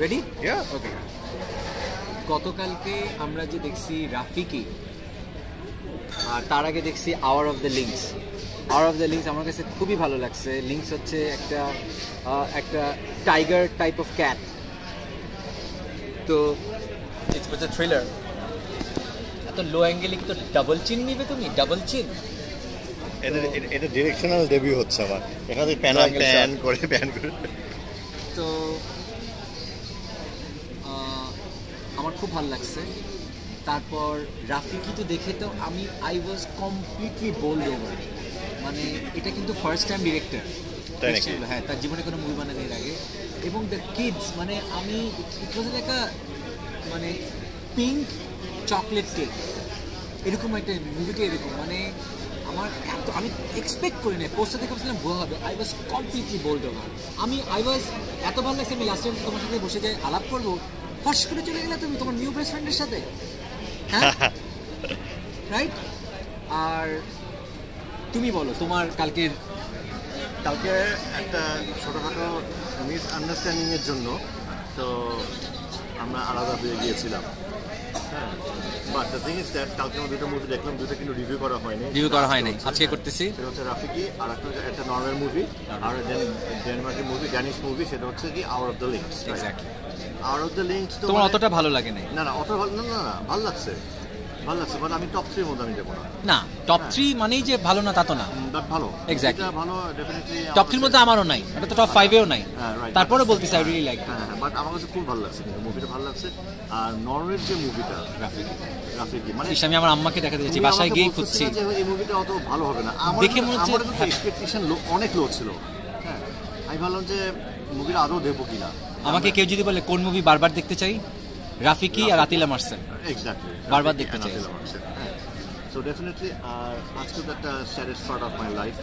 Ready okay গতকালকে আমরা যে দেখছি রাফিকি আর তার আগে দেখছি hour of the lynx hour of the lynx আমার কাছে খুবই ভালো লাগছে। লিঙ্কস হচ্ছে একটা একটা টাইগার টাইপ অফ ক্যাট তো ইটস আ থ্রিলার এত লো অ্যাঙ্গেলে কি তো ডাবল চিন নিবে তুমি? ডাবল চিন এটা ডিরেকশনাল ডেবিউ হচ্ছে আমার। এখানে প্যান প্যান করে প্যান করে তো আহ, আমার খুব ভালো লাগছে। তারপর রাফিকি তো দেখে তো আমি I was completely bowled over মানে এটা কিন্তু ফার্স্ট টাইম ডিরেক্টর হ্যাঁ তার জীবনে কোনো মুভি বানানোর এর আগে। এবং দ্য কিডস মানে আমি ইট ওয়াজ লাইক মানে পিঙ্ক চকলেট কেক এরকম একটা মুভিটা এরকম। মানে আমার এত আমি এক্সপেক্ট করি নাই। পোস্টার দেখে ভাবছিলাম ভুয়া হবে I was completely bowled over আমি আই ওয়াজ এত ভালো লাগছে আমি লাস্ট টাইম তোমার সাথে বসে যাই আলাপ করব ফস করে চলে গেলে তুমি তোমার নিউ বেস্ট ফ্রেন্ডের সাথে। হ্যাঁ? রাইট আর তুমি বলো তোমার কালকের কালকে একটা ছোটোখাটো মিস আন্ডারস্ট্যান্ডিংয়ের জন্য তো আমরা আলাদা হয়ে গিয়েছিলাম। হ্যাঁ? But the thing is that কালকে আমরা দুটো মুভি দেখলাম দুটো কিন্তু রিভিউ করা হয়নি। রিভিউ করা হয়নি। আজকে করতেছি। সেটা হচ্ছে রাফিকি আর একটা একটা নর্মাল মুভি আর দেন ডেনমার্কের মুভি ড্যানিশ মুভি সেটা হচ্ছে কি hour of the lynx exactly hour of the lynx তোমার মানে- অতটা ভালো লাগে না না অত ভালো না না ভালো লাগছে। ভালো লাগছে বাট আমি টপ থ্রির মধ্যে আমি দেবো না। না টপ থ্রি মানেই যে ভালো না তা তো না। বাট ভালো। Exactly. ভালো ডেফিনেটলি টপ থ্রির মধ্যে আমারও নাই এটা তো টপ ফাইভেও নাই। হ্যাঁ, তারপরে বলতেছি আই রিয়েলি লাইক হ্যাঁ বাট আমার কাছে খুব ভালো লাগছে মুভিটা ভালো লাগছে। আর নরওয়ের যে মুভিটা রাফিকি মানে আমি আমার আম্মাকে দেখাতে যাচ্ছি বাসায় বলতেছিলে খুঁজছি। এই মুভিটা অত ভালো হবে না। আমার দেখে মনে হচ্ছে- এক্সপেকটেশন অনেক লো ছিল। হ্যাঁ আমি ভাবলাম যে মুভিটা আদৌ দেবো কিনা? আমাকে কেউ যদি বলে কোন মুভি বারবার দেখতে চাই? রাফিকি আর আতিলা মার্সেল এক্স্যাক্টলি বারবার দেখতে চাই। সো ডেফিনেটলি আর আজকে একটা saddest part of my life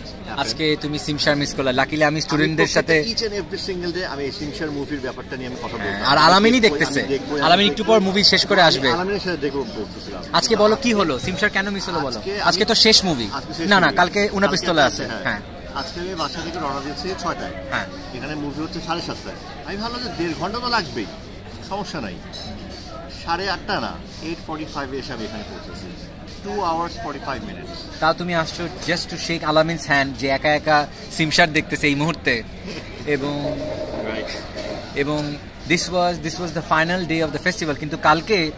আজকে তুমি সিমশার মিস করলে। লাকিলি আমি স্টুডেন্টদের সাথে each and every single day আমি সিংশার মুভির ব্যাপারটা নিয়ে আমি কথা বলব আর আলামিনই দেখতেছে। আলামিন একটু পর মুভি শেষ করে আসবে। আলামিনের সাথে দেখব বলতেছিলাম। আজকে বলো কি হলো? সিমশার কেন মিস হলো বলো? আজকে তো শেষ মুভি না না কালকে উনা পিস্তলে আছে আছে, হ্যাঁ। আজকে আমি বাসা থেকে রওনা দিয়েছি ছয়টায়। হ্যাঁ। এখানে মুভি হচ্ছে সাড়ে সাতটায়। আমি ভাবলাম যে দেড় ঘণ্টা তো লাগবেই। সমস্যা নাই। সাড়ে আটটা না এইট ফর্টি ফাইভে এসে আমি এখানে পৌঁছেছি। Two hours forty five minutes তাও তুমি আসছো জাস্ট টু শেক আলামিনস হ্যান্ড যে একা একা সিমশার দেখতেছে এই মুহূর্তে। এবং রাইট এবং this was this was the final day of the festival কিন্তু কালকে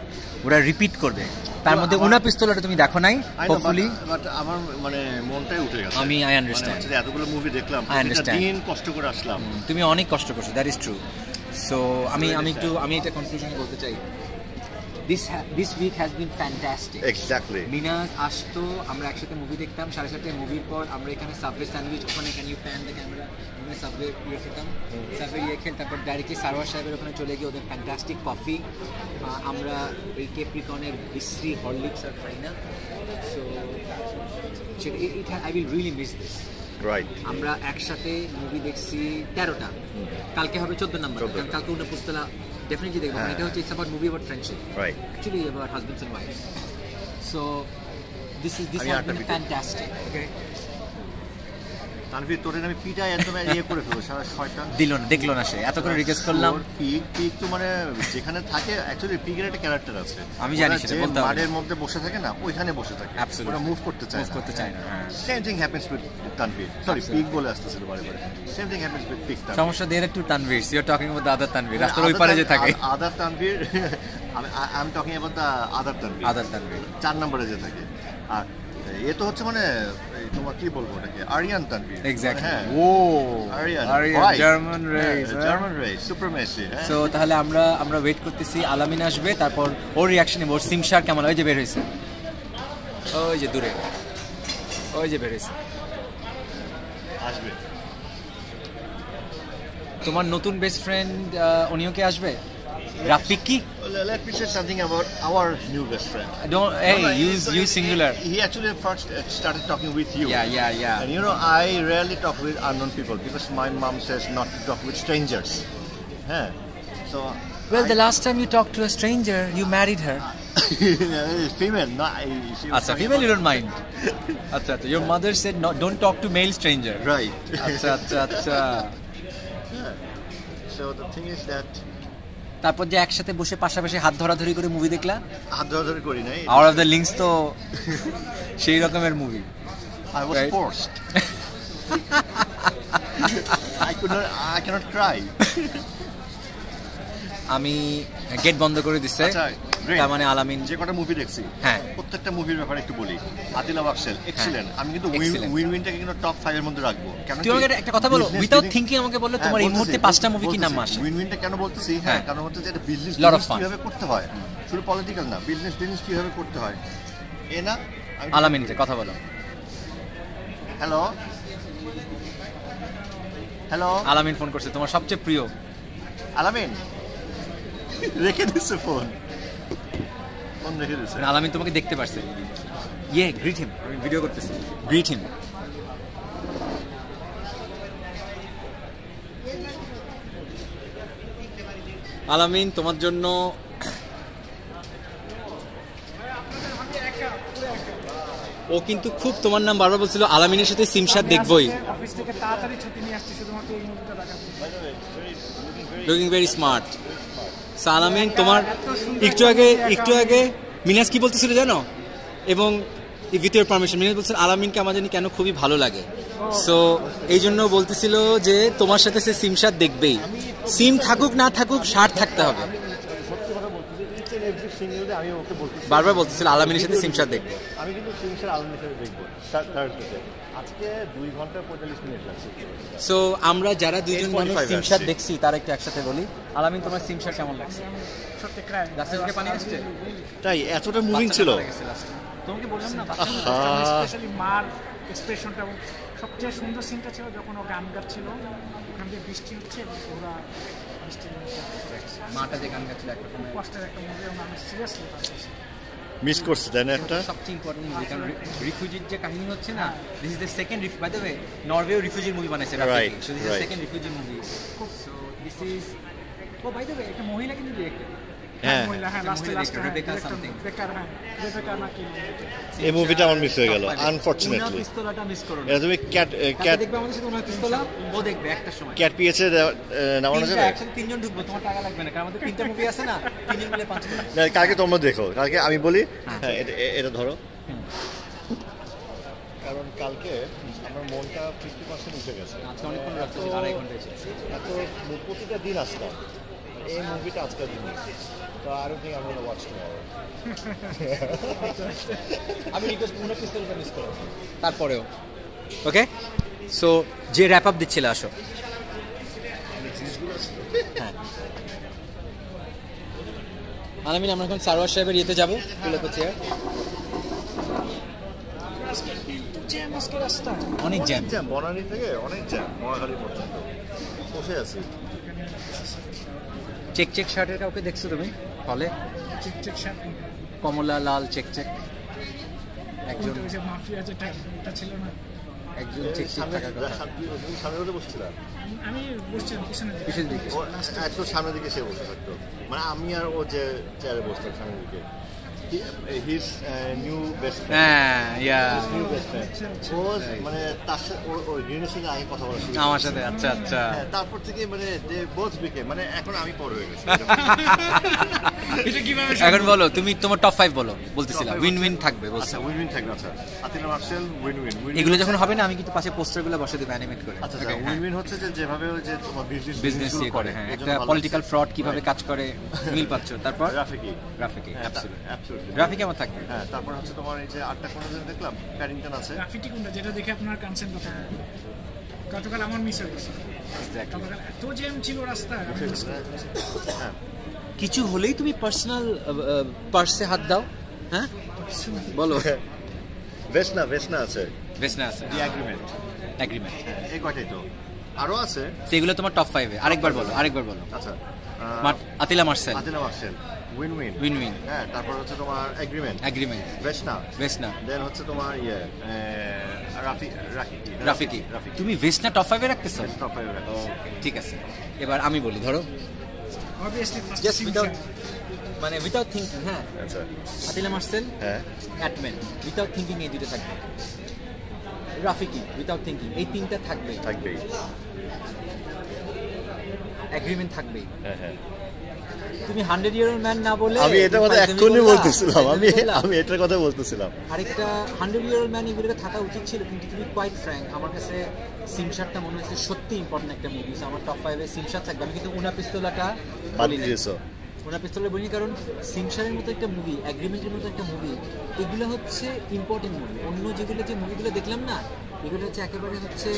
ওরা রিপিট করবে। তার মধ্যে উনা পিস্তলটা তুমি দেখো নাই হোপফুলি বাট আমার মানে মনটাই উঠে গেছে। আমি- I মানে understand. এতগুলো মুভি দেখলাম প্রতিটা understand. দিন কষ্ট করে আসলাম। তুমি অনেক কষ্ট করছ দ্যাট ইজ ট্রু সো আমি আমি একটু আমি একটা কনক্লুশন বলতে চাই। This this week has been fantastic exactly Mina আসতো আমরা একসাথে মুভি দেখতাম সাড়ে সাতটায় মুভির পর আমরা এখানে সাবওয়ে স্যান্ডউইচ ওখানে can you pan the camera ওখানে সাবওয়ে ইয়ে খেতাম। সাবওয়ে ইয়ে খেল তারপর ডাইরেক্টলি সারোয়ার সাহেবের ওখানে চলে গিয়ে ওদের ফ্যান্টাস্টিক কফি আমরা এই কেপ্রিকনের বিশ্রী হরলিক্স আর খাই না। So it I will really miss this right আমরা একসাথে মুভি দেখছি তেরোটা। কালকে হবে চোদ্দ নাম্বার 14 কারণ কালকে উনি পুস্তলা ডেফিনেটলি দেখব হ্যাঁ। এটা হচ্ছে it's about movie about friendship right actually about husbands and wives. So this is this আমি has আরেকটা been তানভীর তোরে আমি পিটাই একদম ইয়ে করে ফেলব সারা ছয়টা দিল না দেখল না সে। এত করে রিকোয়েস্ট করলাম। পিক পিক তো মানে যেখানে থাকে অ্যাকচুয়ালি পিকের একটা ক্যারেক্টার আছে। আমি জানি সেটা, বলতে। মাঠের মধ্যে বসে থাকে না ওইখানে বসে থাকে. ওরা মুভ করতে চায় Move করতে চায় না। Same thing happens with Tanvir sorry. Pick বলে আসতেছিল বারে বারে। Same thing happens with pick সমস্যা দের একটু Tanvir you talking about the other Tanvir রাস্তার ওই পারে যে থাকে। আদার তানভীর আমি I am talking about the other Tanvir other Tanvir চার নম্বরে যে থাকে। আর এ তো হচ্ছে মানে তোমার কি বলব ওটাকে? আরিয়ান তানভীর। এক্স্যাক্টলি হ্যাঁ। ও Aryan. Aryan German race German race হ্যাঁ। সো তাহলে আমরা আমরা ওয়েট করতেছি আলামিন আসবে তারপর ওর রিয়াকশন ওর সিমশার কেমন ওই যে বের হয়েছে। ওই যে দূরে। ওই যে বের হয়েছে। আসবে। তোমার নতুন বেস্ট ফ্রেন্ড উনিও কি আসবে? Rafiki? Let me say something about our new best friend. Don't, hey, no, no, you singular. He, he actually first uh, started talking with you. Yeah, yeah, yeah. And you know, I rarely talk with unknown people because my mom says not to talk with strangers. Yeah. So. Well, I, the last time you talked to a stranger, you married her. female, no. Acha, female, you don't mind. acha, acha. Your mother said, no, don't talk to male stranger. Right. Acha, acha. Yeah. So the thing is that তারপর যে একসাথে বসে পাশাপাশি হাত ধরাধরি করে movie দেখলা? হাত ধরাধরি করি নাই। আওয়ার অফ দ্য লিঙ্কস তো সেই রকমের movie I was forced I could not I can't cry আমি গেট বন্ধ করে দিছে। আচ্ছা. তার মানে আলামিন। যে কটা মুভি দেখছি হ্যাঁ। প্রত্যেকটা মুভির ব্যাপারে একটু বলি। আদিলা বাক্সেল এক্সিলেন্ট আমি কিন্তু. উইন উইনটাকে কিন্তু টপ ফাইভ এর মধ্যে রাখব। কেন তুই আমাকে একটা কথা বলো উইদাউট থিঙ্কিং আমাকে বলল তোমার এই মুহূর্তে পাঁচটা মুভি কি নাম আসে? উইন উইনটা কেন বলতেছি? হ্যাঁ হ্যাঁ। কারণ হচ্ছে যে এটা বিজনেস. কীভাবে করতে হয়? শুধু পলিটিক্যাল না বিজনেস বিজনেস কীভাবে করতে হয়? এ না আলামিনকে কথা বলো। হ্যালো হ্যালো আলামিন ফোন করছে তোমার সবচেয়ে প্রিয়। আলামিন? রেখে দিচ্ছে ফোন রেখে আলামিন তোমাকে দেখতে পারছে। ইয়ে গ্রিট হিম আমি ভিডিও করতেছি। গ্রিট হিম আলামিন তোমার জন্য ও কিন্তু খুব তোমার নাম বারবার বলছিল আলামিনের সাথে সিমসার দেখবই। অফিস তাড়াতাড়ি ছুটি নিয়ে আসছি শুধুমাত্র এই মুভিটা দেখার লুকিং ভেরি স্মার্ট সালামিন, তোমার একটু আগে একটু আগে মিনাস কি বলতেছিল জানো? এবং উইথ ইউর পারমিশন মিনাস বলছিল, আলামিনকে আমার জানি কেন খুবই ভালো লাগে? সো এই জন্য বলতেছিল যে, তোমার সাথে সে সিম শার্ট দেখবেই। সিম থাকুক, না থাকুক সার থাকতে হবে। বারবার বলতেছিল, আলামিনের সাথে সিম শার্ট দেখবে। আমি কিন্তু সিংসের আলমের সাথে দেখব। আজকে দুই ঘণ্টা পঁয়তাল্লিশ মিনিট লাগছে। সো আমরা যারা দুইজন মানুষ 8.45 সিম শার্ট দেখছি তারা একটু একসাথে বলি। আলামিন তোমার সিম শার্ট কেমন লাগছে? সত্যি ক্রাই রাস্তা থেকে পানি আসছে? তাই এতটা মুভিং ছিল। তোমাকে বললাম না স্পেশালি মার এক্সপ্রেশনটা সবচেয়ে সুন্দর সিনটা ছিল যখন ও গান গাচ্ছিল। ওখান দিয়ে বৃষ্টি হচ্ছে ওরা বৃষ্টির মধ্যে মাটা যে গান গাচ্ছিল একটা কষ্টের একটা মুভি আমি সিরিয়াসলি পাচ্ছি মিস করছে তাই না একটা? সবচেয়ে ইম্পর্টেন্ট মুভি কারণ রিফিউজির যে কাহিনী হচ্ছে না this is the second by the way নরওয়েও রিফিউজির মুভি বানাইছে right so this is the second refugee movie so this is oh by the way একটা মহিলা কিন্তু ডিরেক্টর এই মুভিটা আমার মিস হয়ে গেল আনফরচুনেটলি এটা তুমি ক্যাট কাকে ক্যাট দেখবে আমাদের সাথে ও দেখবে একটা সময়। ক্যাট পিএসে নামানো যাবে? একসাথে তিনজন ঢুকবো তোমার টাকা লাগবে না কারণ আমাদের তিনটা মুভি আছে না তিনজন মিলে পাঁচ না, কালকে তোমরা দেখো কালকে আমি বলি হ্যাঁ। হ্যাঁ এটা- এটা ধরো। কারণ কালকে আমার মনটা ফিফটি পার্সেন্ট উঠে গেছে। আজকে অনেকক্ষণ রাখতে আড়াই ঘণ্টা এসেছি এত প্রতিটা দিন আসতাম এই মুভিটা আজকের দিন তো আরও থিঙ্ক আমি ওয়াচ টুমরো আমি রিকোয়েস্ট ওনার পিস্তলটা মিস করো তারপরেও। ওকে সো যে র্যাপ আপ দিচ্ছিল আসো। হ্যাঁ। আলামিন আমরা এখন সারোয়ার সাহেবের ইয়েতে যাব। আজকে রাস্তায় অনেক জ্যাম জ্যাম বনানী থেকে অনেক জ্যাম মহাখালী পর্যন্ত। বসে আছি। চেক চেক শার্টের কাউকে দেখছ তুমি? হলে? চেক চেক শার্ট কমলা লাল চেক চেক। একজন ওই মাফিয়া যেটা ছিল না? একজন চেক চেক সামনে থাকার কথা। সামনে হতে বসছিলাম আমি বসছিলাম পিছনের দিকে। একটু সামনের দিকে সে বসে থাকতো। মানে আমি আর ও যে চেয়ারে বসতাম সামনের দিকে। হিজ নিউ বেস্ট হ্যাঁ ইয়া নিউ বেস্ট ফ্রেন্ড ও মানে তার সাথে ওই রিনের সাথে আগে কথা বলা শুরু আমার সাথে আচ্ছা আচ্ছা। হ্যাঁ, তারপর থেকে মানে দে বোথ বিকে মানে এখন আমি পর হয়ে গেছি। এখন বলো তুমি তোমার টপ ফাইভ বলো five উইন উইন থাকবে বলছো। আচ্ছা উইন উইন থাকবে আচ্ছা। আতিলা মার্শাল উইন উইন এগুলো যখন হবে না আমি কিন্তু পাশে পোস্টারগুলো বসে দেবো অ্যানিমেট করে। আচ্ছা আচ্ছা উইন উইন হচ্ছে যে যেভাবে ওই যে তোমার বিজনেস বিজনেস ইয়ে করে হ্যাঁ একটা পলিটিক্যাল ফ্রড কীভাবে কাজ করে মিল পাচ্ছ। তারপর? গ্রাফিকি গ্রাফিকে হ্যাঁ অ্যাবসলিউটলি গ্রাফিকে আমার থাকবে। হ্যাঁ তারপর হচ্ছে তোমার এই যে আটটা কোনো দিন দেখলাম প্যারিংটন আছে। গ্রাফিটি কোনটা? যেটা দেখে আপনার কানসেন কথা। গতকাল আমার মিস হয়ে গেছে। গতকাল এত জ্যাম ছিল রাস্তায়। কিছু হলেই তুমি পার্সোনাল পার্সে হাত দাও হ্যাঁ? বলো। ভেসনা ভেসনা আছে। বেশ না আছে দি এগ্রিমেন্ট অ্যাগ্রিমেন্ট এই কয়টাই তো? আরও আছে? সেগুলো তোমার টপ ফাইভে আরেকবার বলো আরেকবার বলো। আচ্ছা Attila Marcel. Attila Marcel. Win win win win হ্যাঁ তারপর হচ্ছে তোমার এগ্রিমেন্ট অ্যাগ্রিমেন্ট ভেসনা। বেশ না দেন হচ্ছে তোমার ইয়ে রাফি রাফিকি রাফিকি। রাফিকি। তুমি ভেস্টনা টপ ফাইভে রাখতেছো? টপ ফাইভ ওকে ঠিক আছে। এবার আমি বলি ধরো। Obviously, জাস্ট উইদাউট মানে উইদাউট থিঙ্কিং হ্যাঁ? আচ্ছা আদিলা মার্সেল হ্যাঁ। অ্যাটম্যান উইদাউট থিঙ্কিং এই দুটো থাকবে। রাফিকি উইদাউট থিঙ্কিং এই তিনটা থাকবে থাকবেই। অ্যাগ্রিমেন্ট থাকবেই। হ্যাঁ হ্যাঁ। তুমি হান্ড্রেড ইয়ার ম্যান না বলে আমি এটার কথা এক্ষুনি বলতেছিলাম আমি আমি এটার কথা বলতেছিলাম। আরেকটা হান্ড্রেড ইয়ার ম্যান এগুলোকে থাকা উচিত ছিল কিন্তু তুমি কোয়াইট ফ্র্যাঙ্ক আমার কাছে সিমসারটা মনে হচ্ছে সত্যি ইম্পর্টেন্ট একটা মুভি আমার টপ ফাইভে সিমসার থাকবে। আমি কিন্তু উনা পিস্তলাটা বলি ওনা পিস্তলের বলিনি কারণ সিমসারের মতো একটা মুভি অ্যাগ্রিমেন্টের মতো একটা মুভি এগুলো হচ্ছে ইম্পর্টেন্ট মুভি অন্য যেগুলো যে মুভিগুলো দেখলাম না এগুলো হচ্ছে একেবারে হচ্ছে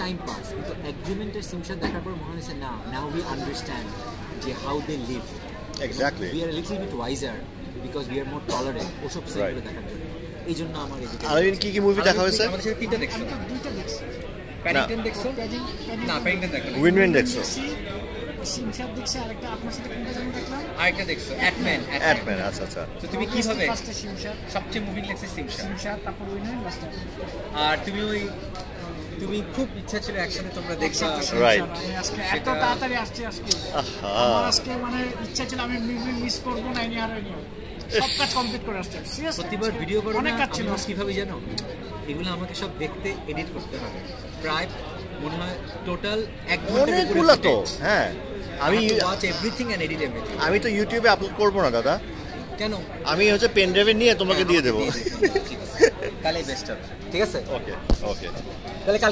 টাইম পাস কিন্তু অ্যাগ্রিমেন্টের সিমসার দেখার পর মনে হয়েছে না নাও উই আন্ডারস্ট্যান্ড যে how they live exactly we are little bit wiser because we are more tolerant ওসব সিনগুলো. দেখার জন্য। এই জন্য আমার এদিকে আলামিন কি কি মুভি দেখা হয়েছে? আমাদের সাথে তিনটা দেখছ আমি তো দুইটা দেখছি? প্যারিংটন দেখছ না প্যারিংটন দেখো উইন উইন দেখছ? দেখছি আরেকটা আপনার সাথে কোনটা যেন দেখলাম। আরেকটা দেখছ অ্যাটম্যান অ্যাটম্যান আচ্ছা আচ্ছা। তো তুমি কীভাবে ফার্স্টে সিমসার সবচেয়ে মুভি তারপর লাস্টে আর তুমি ওই তুমি খুব ইচ্ছা ছিল একসাথে তোমরা Right. আমি আজকে এত তাড়াতাড়ি আসছি আজকে। আহা। আমার আজকে মানে ইচ্ছা ছিল আমি মিস করব না এনি আর এনি সব কাজ কমপ্লিট করে আসছি। সিরিয়াসলি প্রতিবার ভিডিও করো অনেক না কাজ ছিল। কীভাবে জানো? এগুলো আমাকে সব দেখতে এডিট করতে হবে। প্রায় মনে হয় টোটাল এক অনেকগুলো তো হ্যাঁ। আমি watch everything and edit everything আমি তো ইউটিউবে আপলোড করব না দাদা। কেন? আমি হচ্ছে পেন ড্রাইভে নিয়ে তোমাকে দিয়ে দেবো। ঠিক আছে। তাহলে বেস্ট হবে। ঠিক আছে? ওকে ওকে তাহলে কাল